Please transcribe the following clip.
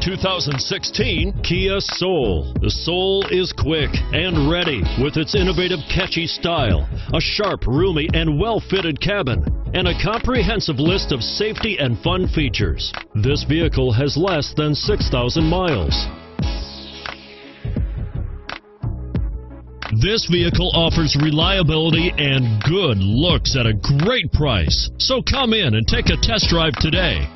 2016 Kia Soul. The Soul is quick and ready with its innovative, catchy style, a sharp, roomy, and well fitted cabin, and a comprehensive list of safety and fun features. This vehicle has less than 6,000 miles. This vehicle offers reliability and good looks at a great price. So come in and take a test drive today.